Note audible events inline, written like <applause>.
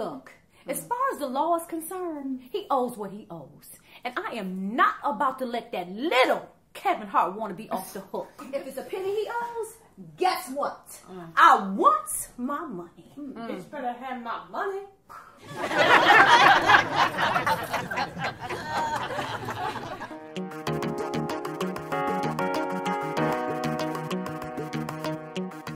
Look, as mm. far as the law is concerned, he owes what he owes. And I am not about to let that little Kevin Hart want to be off the hook. <laughs> If it's a penny he owes, guess what? Uh. I want my money. Mm. Bitch better have my money.